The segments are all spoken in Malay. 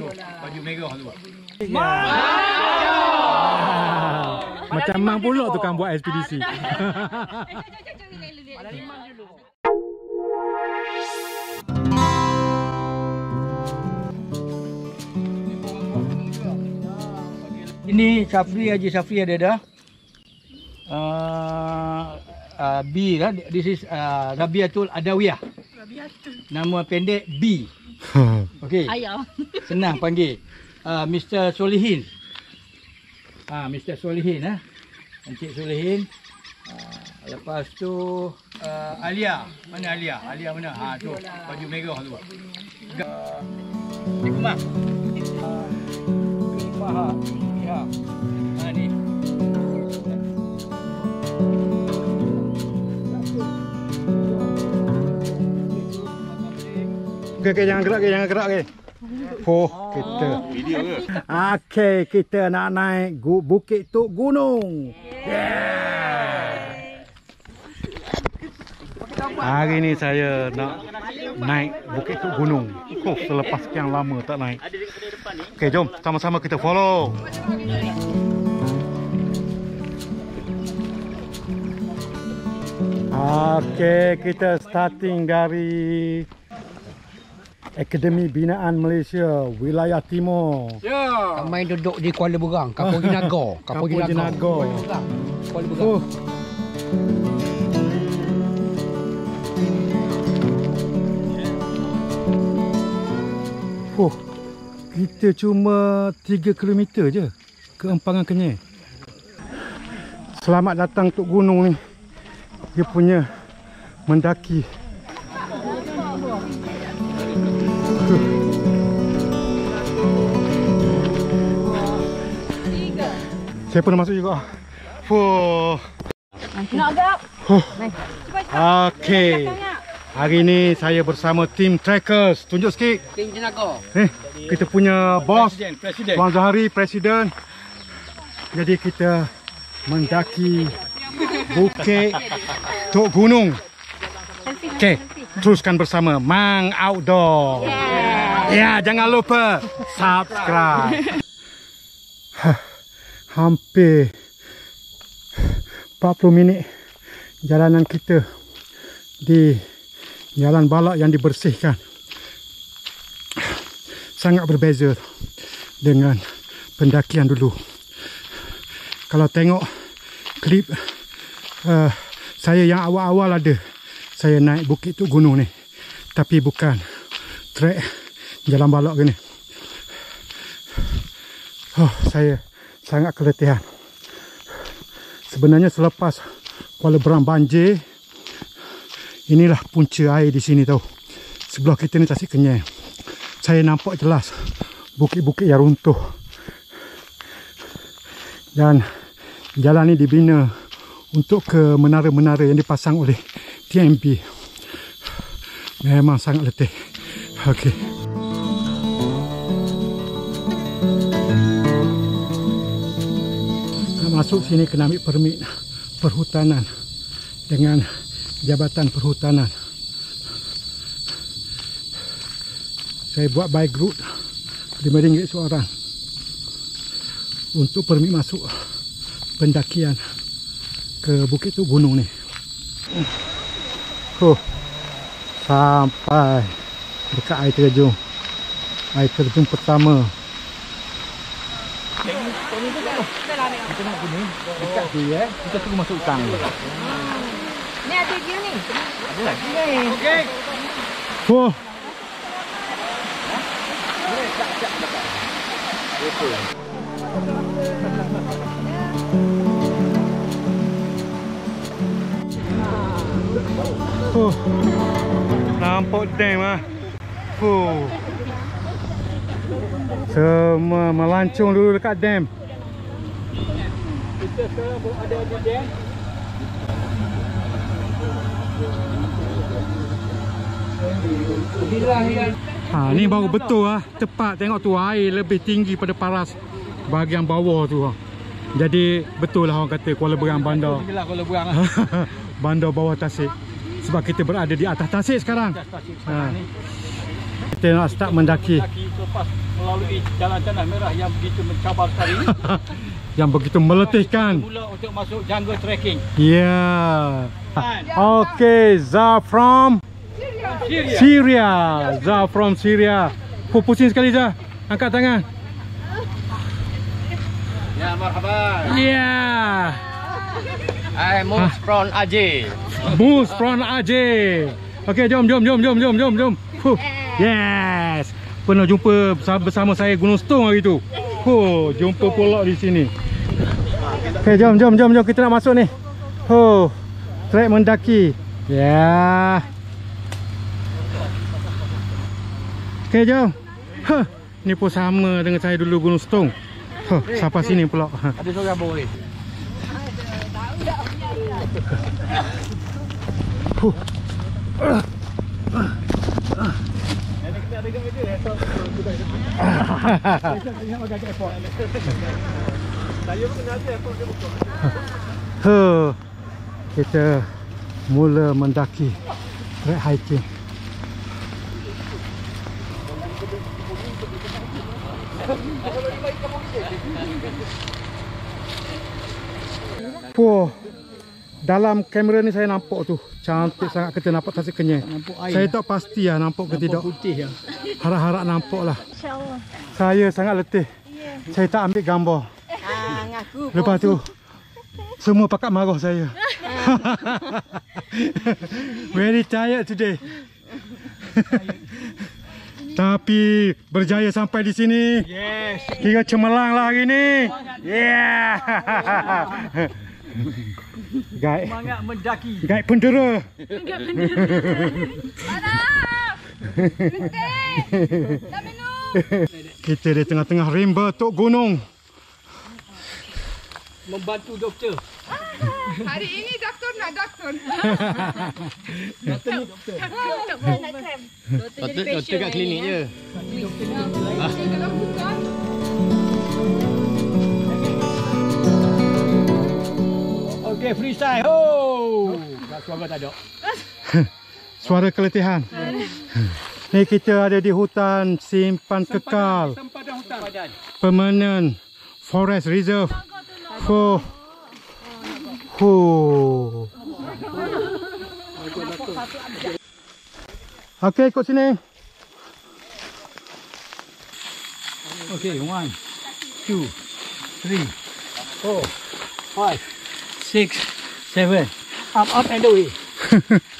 tu baju merah tu. Macam Mang pula tukang buat ekspedisi. Ini Safri Haji Safri ada dah. Uh, uh, B lah. This is uh, Rabiatul Adawiyah. Nama pendek B. Okey. Ayah. Senang panggil. Uh, Mr. Solihin. Ah, Mr. Solihin ah. Encik Solihin. Uh, lepas tu uh, Alia. Mana Alia? Alia mana? Ha tu. Baju merah tu. Uh, Cikgu Mak. Uh, Faha. Ya. Okey, okay, jangan gerak, okay, jangan gerak. Okay. Oh, kita. Video ke? Okey, kita nak naik gu Bukit Tuk Gunung. Yeah. Hari ni saya nak naik Bukit Tuk Gunung. Oh, selepas sekian lama tak naik. Okey, jom sama-sama kita follow. Okey, kita starting dari Akademi Binaan Malaysia, Wilayah Timur. Ya. Kami duduk di Kuala Berang, Kampung Jinaga. Kampung Jinaga. Kuala Berang. Oh. Oh. Kita cuma 3 km je ke Empangan Kenyir. Selamat datang Tok Gunung ni. Dia punya mendaki. Saya pun masuk juga. Fuh. Nak agak. Huh. Okey. Hari ni saya bersama tim trackers. Tunjuk sikit. King Jinaga. Eh, kita punya bos Presiden, presiden. Tuan Zahari presiden. Jadi kita mendaki Bukit Tok Gunung. Okey, teruskan bersama Mang Outdoor. Ya, jangan lupa subscribe. Hampir 40 minit jalanan kita di jalan balak yang dibersihkan sangat berbeza dengan pendakian dulu. Kalau tengok klip uh, saya yang awal-awal ada saya naik bukit tu gunung ni. Tapi bukan trek jalan balak gini. Oh, saya sangat keletihan. Sebenarnya selepas Kuala Berang banjir, inilah punca air di sini tau. Sebelah kita ni Tasik Kenyir. Saya nampak jelas bukit-bukit yang runtuh. Dan jalan ni dibina untuk ke menara-menara yang dipasang oleh TMB. Memang sangat letih. Okey. Masuk sini kena ambil permit perhutanan dengan Jabatan Perhutanan. Saya buat by group RM5 seorang untuk permit masuk pendakian ke bukit tu gunung ni. Oh, sampai dekat air terjun. Air terjun pertama. Kita nak gini. Dekat sini eh. Kita tunggu masuk hutang. Ni ada dia ni. Ada lagi. Okey. Oh, Oh. Nampak dam ah. Oh. Semua melancung dulu dekat dam. Kita sekarang ada di dam. Ha ni baru betul ah. Tepat tengok tu air lebih tinggi pada paras bahagian bawah tu ah. Jadi betul lah orang kata Kuala Berang bandar. Inilah kalau berang lah. bandar bawah Tasik. Sebab kita berada di atas Tasik sekarang. Tasik Ha. sekarang ni. Kita nak start mendaki. Laki lepas melalui jalan tanah merah yang begitu mencabar sekali. Yang begitu meletihkan. Mula untuk masuk jungle trekking. Ya. Kan? Okay, Za from Syria. Syria. Za from Syria. Oh, pusing sekali Za. Angkat tangan. Ya, marhaban. Yeah. I move from Aceh. Mus from Aceh. Okey, jom, jom, jom, jom, jom, jom, jom. Huh. Yes. Pernah jumpa bersama- bersama saya Gunung Stong hari tu. Oh, jumpa pula di sini. Okey, jom, jom, jom, jom. Kita nak masuk ni. Oh, trek mendaki. Ya. Yeah. Okey, jom. Huh. Ni pun sama dengan saya dulu Gunung Stong. Huh, sampai sini pula. Ada seorang boleh. Huh. Kita mula mendaki trek hiking. Puh. Dalam kamera ni saya nampak tu Cantik sangat kita nampak tasik kenyai. Saya tak pasti lah nampak ke tidak putih ya. Harap-harap nampak lah InsyaAllah. Saya sangat letih Saya tak ambil gambar Ah, ngaku. Lepas tu Semua pakat marah saya. Very tired today. Tapi berjaya sampai di sini. Yes. Kira cemerlang lah hari ni. Yeah. Guide Semangat mendaki. Guide pendera. Kita di tengah-tengah rimba Tok Gunung Membantu doktor. Hari ini doktor nak doktor. Doktor ni doktor. Doktor nak krem. Doktor jadi Doktor, doktor kat klinik je. Kalau bukan, Okey, freestyle. Ho! Tak suara tak ada. Suara keletihan Ni kita ada di hutan simpan kekal Sempadan hutan. Permanent Forest Reserve for Huh. Okey, ikut sini. Okay, one, two, three, four, five, six, seven. Up, up and away.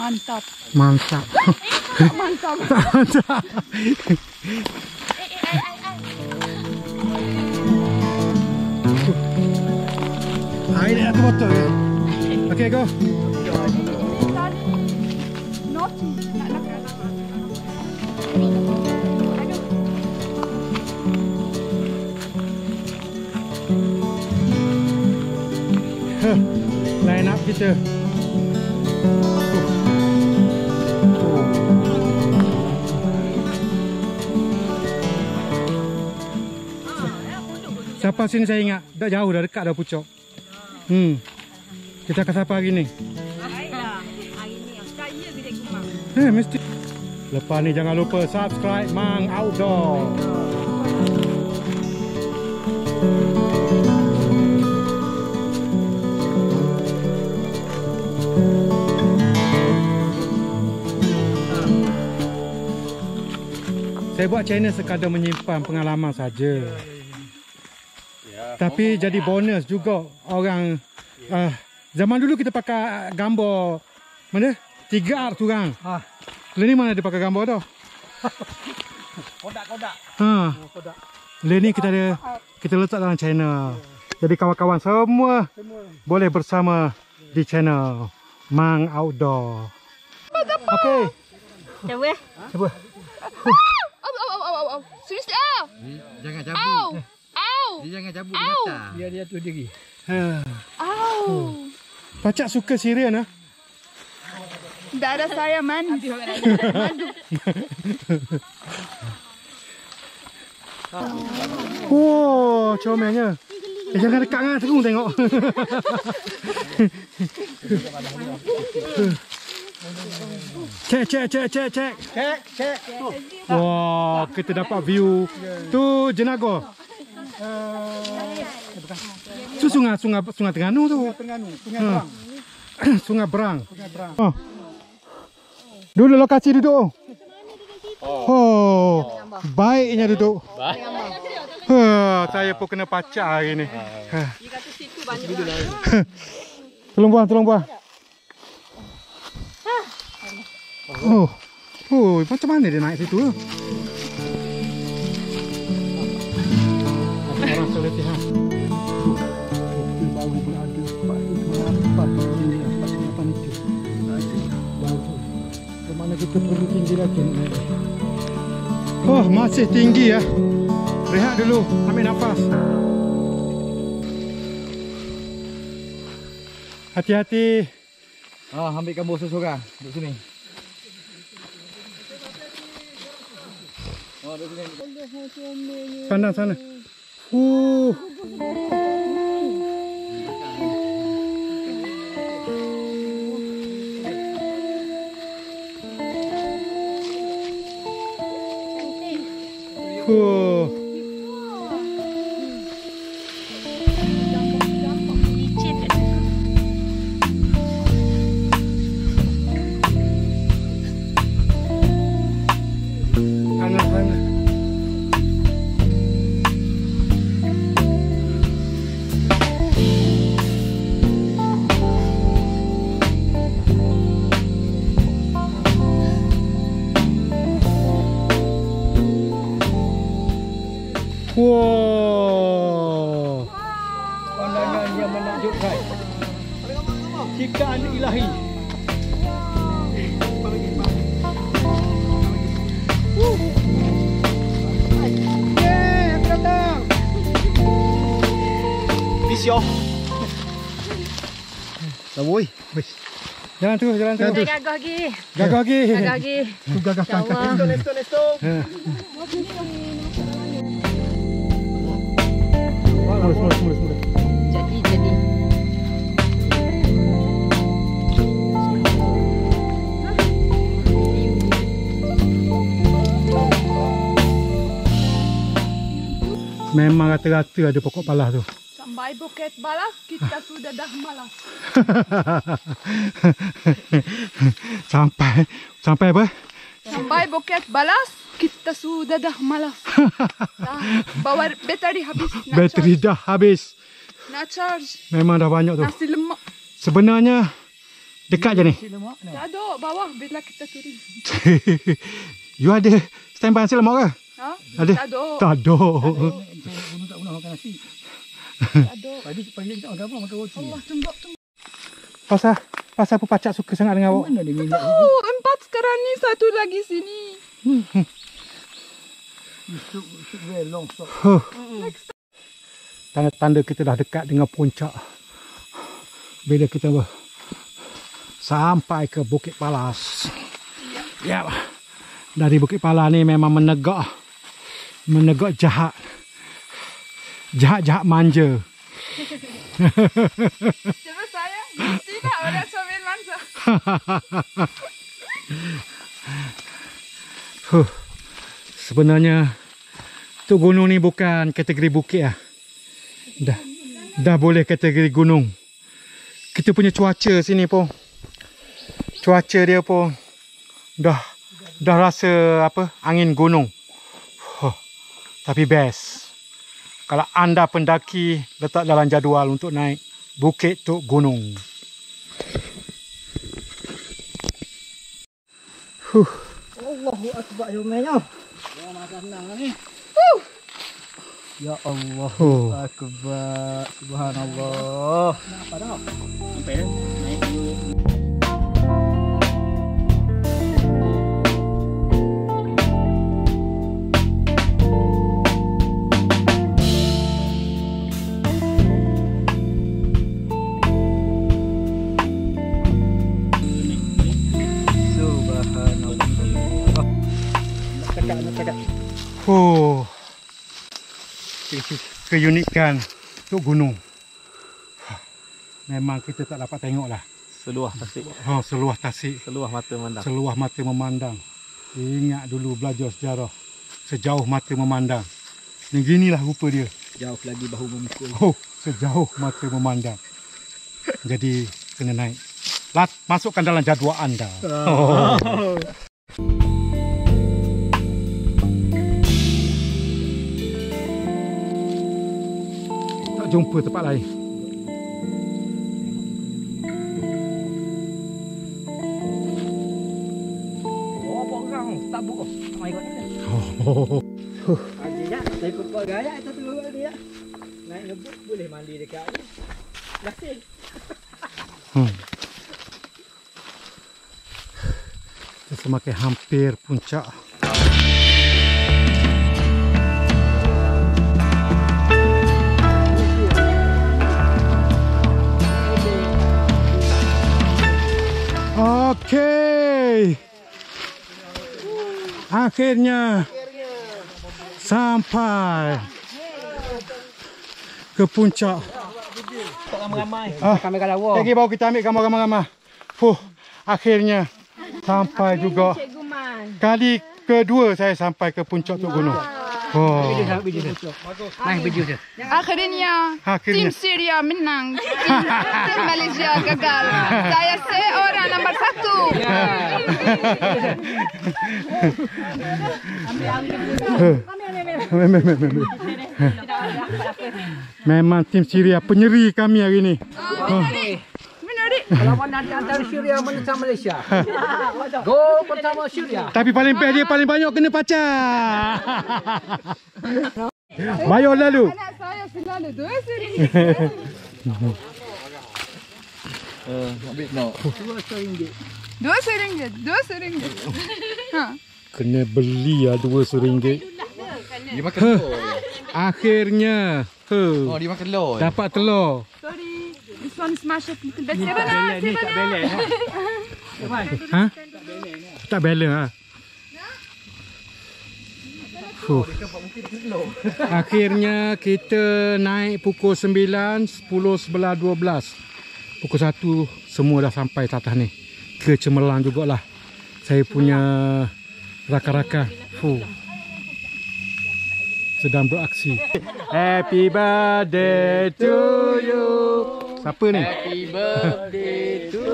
mantap. Mantap. Mantap. Mantap. Air di atas botol ya. Okey, go. Naughty. Nak nakal. Huh. Line up kita. Siapa sini saya ingat? Dah jauh dah dekat dah pucuk. Hmm. Kita akan siapa hari ni. Eh mesti. Lepas ni jangan lupa subscribe Mang Outdoor. Saya buat channel sekadar menyimpan pengalaman saja. Tapi jadi bonus juga orang uh, zaman dulu kita pakai gambar mana? Tiga art tu orang. Ah. Lain ni mana dia pakai gambar tu? Kodak-kodak. Ha. Lain ni kita ada kita letak dalam channel. Jadi kawan-kawan semua boleh bersama di channel Mang Outdoor. Okey. Cuba eh. Cuba. Au, au, au, au, au, au. Seriously, au. Jangan Au. Au. Dia jangan cabut Au. Dia dia tu diri. Ha. Au. Pacak suka Syrian ah. Dada saya mandi. Wow, comelnya. Eh, jangan dekat dengan terung tengok. cek, cek, cek, cek, cek. Cek, cek. Wah, kita dapat view. Tu Jenago. Tu sungai sungai sungai Terengganu tu. Sungai Ha. Berang. sungai Berang. Sungai Berang. Oh. Duduk lokasi duduk. Oh. Baiknya duduk. Baik. Ha, saya pun kena pacak hari ni. Ha. Tolong buang, tolong buang. Oh. Oh, macam mana dia naik situ? Orang selesai ha. Baru pun ada empat empat tinggi empat lapan itu. Baru. Ke mana kita perlu tinggi lagi? Oh, masih tinggi ya. Rehat dulu, ambil nafas. Hati-hati. Ah, ambil gambar seorang duduk sini. Oh, duduk sini. Pandang sana. Uh. Wow. Pandangan yang menakjubkan. Ciptaan ilahi. Aku datang. Visio. Woi. Jalan tu, jalan tu. Saya gagah lagi. Gagah lagi. Gagah lagi. Tu gagah pantat. InsyaAllah. Nesto, Semula, semula, semula, semula. Jadi, jadi. Memang rata-rata ada pokok palas tu. Sampai buket balas, kita sudah dah malas. sampai sampai apa? Sampai buket balas, kita sudah dah malas. dah, bawa bateri habis. Bateri charge. dah habis. Nak charge. Memang dah banyak tu. Nasi lemak. Sebenarnya dekat je ni. Tak ada, bawah bila kita turun. you ada standby nasi lemak ke? Ha? Ada? Tak ada. Tak ada. Tak pernah makan nasi. Tak ada. Pagi pagi kita makan apa? Makan roti. Allah tembak tembak. Pasal pasal apa pacak suka sangat dengan awak? Mana dia minyak? Oh, empat sekarang ni, satu lagi sini. Shoot, Huh. Tanda-tanda kita dah dekat dengan puncak. Bila kita sampai ke Bukit Palas. Ya. Dari Bukit Palas ni memang menegak. Menegak jahat. Jahat-jahat manja. Coba saya, tidak ada sambil lansa. Huh. Sebenarnya tu gunung ni bukan kategori bukit ah. Dah dah boleh kategori gunung. Kita punya cuaca sini pun cuaca dia pun dah dah rasa apa angin gunung. Huh. Tapi best. Kalau anda pendaki letak dalam jadual untuk naik Bukit Tok Gunung. Huh. Allahu Akbar jomanya. Ya Allah Oh. Akbar. Subhanallah. Kenapa dah? Sampai dah. Naik dulu. Subhanallah. Nak cakap, nak cakap. Oh. Keunikan Tok Gunung. Memang kita tak dapat tengok lah. Seluah tasik. Oh, seluah tasik, Seluah mata memandang. seluah mata memandang. Ingat dulu belajar sejarah. Sejauh mata memandang. Ni ginilah rupa dia. Jauh lagi bahu memikul. Oh, sejauh mata memandang. Jadi kena naik. Lat, masukkan dalam jadual anda. Oh. Tak jumpa tempat lain. Oh, orang tabuk. Mai kau ni. Oh. Haji ya, saya ikut kau gaya itu tu dia. Naik ngebut boleh mandi dekat ni. Lasih. Hmm. Kita semakin hampir puncak. Okey. Akhirnya sampai ke puncak. Ramai-ramai. Ah. Kamera lawa. Lagi bawa kita ambil gambar ramai-ramai. Fuh, akhirnya sampai juga. Cikgu Man. Kali kedua saya sampai ke puncak Tok Gunung. Oh. Video. Akhirnya, Akhirnya. tim Syria menang. Tim, Malaysia gagal. Saya seorang nombor satu. Memang, tim Syria penyeri kami hari ni. Menarik. Lawan nanti antara Syria menentang Malaysia. Gol pertama Syria. Tapi paling best dia paling banyak kena pacar. Bayar lalu. Anak saya selalu dua sering. Dua seringgit. Dua seringgit. Ha. Kena beli lah dua seringgit. Dia makan telur. Akhirnya. Huh. Oh, dia makan telur. Dapat telur. Sorry. One is mashed up little bit. Sibana, Ni tak Sibana. belek. Ha? Tak balance ah. Fuh. Akhirnya kita naik pukul 9, 10, 11, 12. Pukul 1 semua dah sampai ke atas ni. Ke Cemerlang jugalah. Saya punya rakan-rakan. Fuh. Sedang beraksi. Happy birthday to you. Siapa ni? Happy birthday to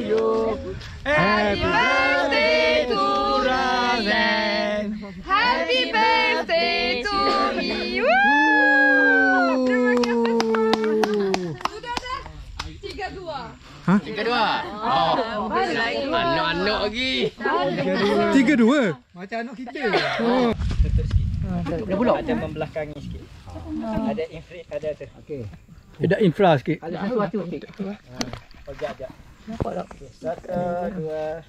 you. Happy birthday to Razan. Happy birthday to me. Tiga dua. Tiga dua. Oh. Anak-anak lagi. Tiga dua. Macam anak kita. Oh. Dia pula ada membelakangi sikit. Ada infra ada tu. Okey. Ada infra sikit. Ada sesuatu sikit. Oh, jap jap. Nampak tak? Satu, dua,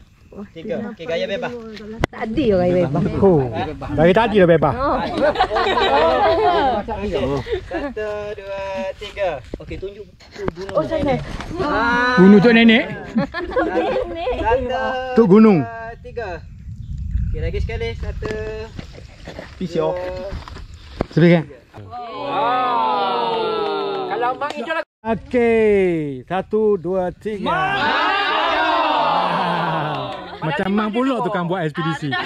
tiga. Okey, gaya bebas. Tadi orang bebas. Oh. Dari tadi dah bebas. Satu, dua, tiga. Okey, tunjuk tu gunung. Oh, sana. Gunung Tok Nenek. Satu, Tok Gunung. tiga. Okey, lagi sekali. Satu, Pisau. Sedih kan? Kalau mak hijau lah. Okey. Satu, dua, tiga. Macam Mang pula tukang buat ekspedisi.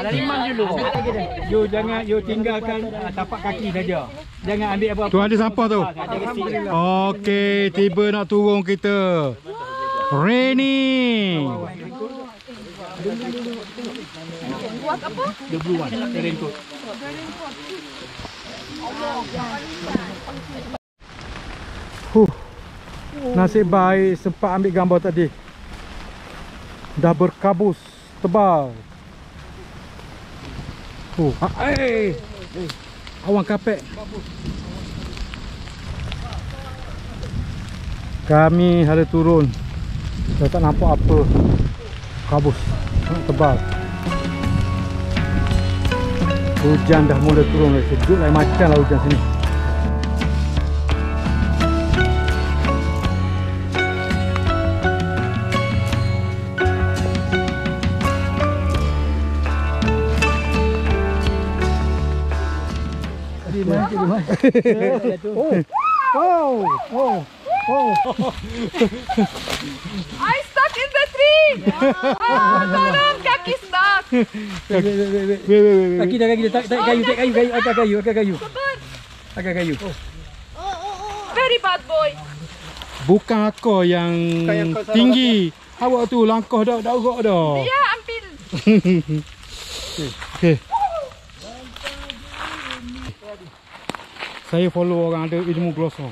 Ada lima dulu. You jangan you tinggalkan uh, tapak kaki saja. Jangan ambil apa-apa. Tu ada sampah tu. Dulu. Okey, tiba nak turun kita. Rainy. The blue one. The raincoat. Huh. Nasib baik sempat ambil gambar tadi. Dah berkabus tebal. Huh. Ah, eh. Awan kapek. Kami ada turun. Dah tak nampak apa. Kabus sangat tebal. Hujan dah mula turun. Sejuk lain macam lah hujan sini. Jatuh. Oh, oh, oh. I stuck in the tree. Ah, tolong kaki. Wait, wait, wait, wait, wait. Wait, wait, wait, wait. Kaki dah kaki dah. Tak, tak kayu, tak kayu, kayu, atas kayu, atas kayu. Atas kayu. Very bad boy. Bukan aku yang tinggi. Awak tu langkah dah dah urak dah. Dia ambil. Okey. Saya follow orang ada ilmu glosor.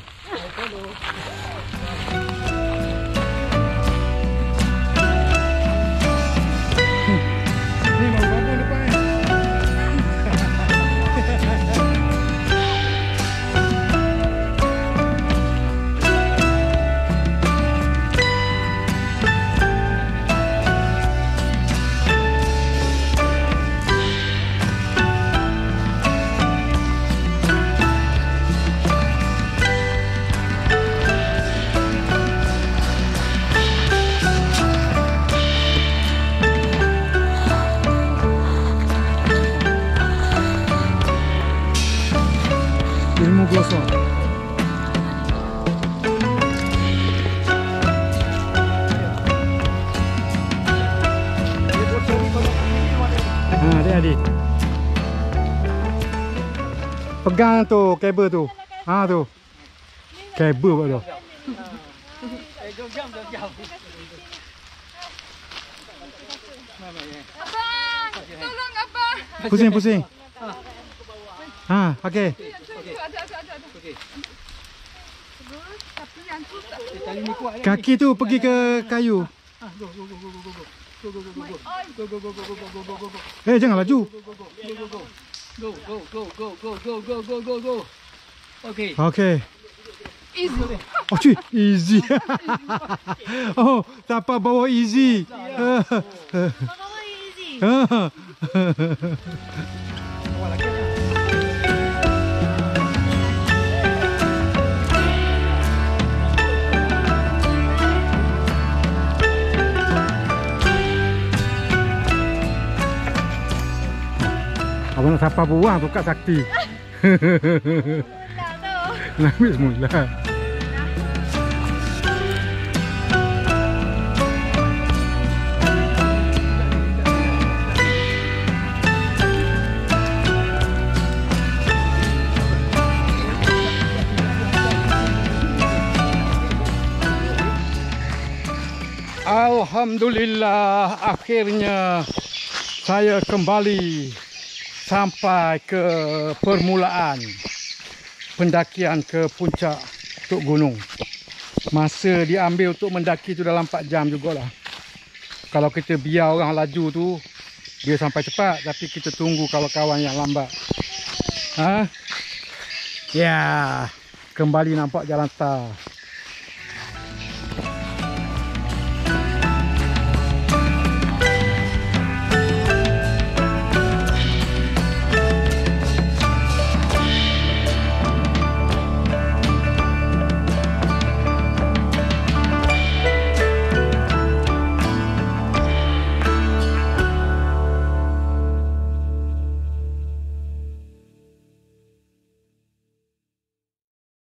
Pegang tu kabel tu. Ha tu. Kabel buat tu. Tolong abang. Pusing pusing. Ha, okey. Ada. Terus, tapi yang susah. Eh, Tali ni kuat. eh. Kaki tu pergi ke kayu. Eh, jangan laju. Go, go, go, go, go, go, go, go, go, go. Okey. Okey. Easy. Oh, cuy, easy. oh, tak apa bawa easy. Bawa easy. Uh-huh. Oh, Orang nak sapa buang tu kat sakti. Nak ambil semula. Alhamdulillah akhirnya saya kembali sampai ke permulaan pendakian ke puncak Tok Gunung. Masa diambil untuk mendaki tu dalam 4 jam jugalah. Kalau kita biar orang laju tu dia sampai cepat tapi kita tunggu kawan-kawan yang lambat. Ha? Ya, kembali nampak jalan tar.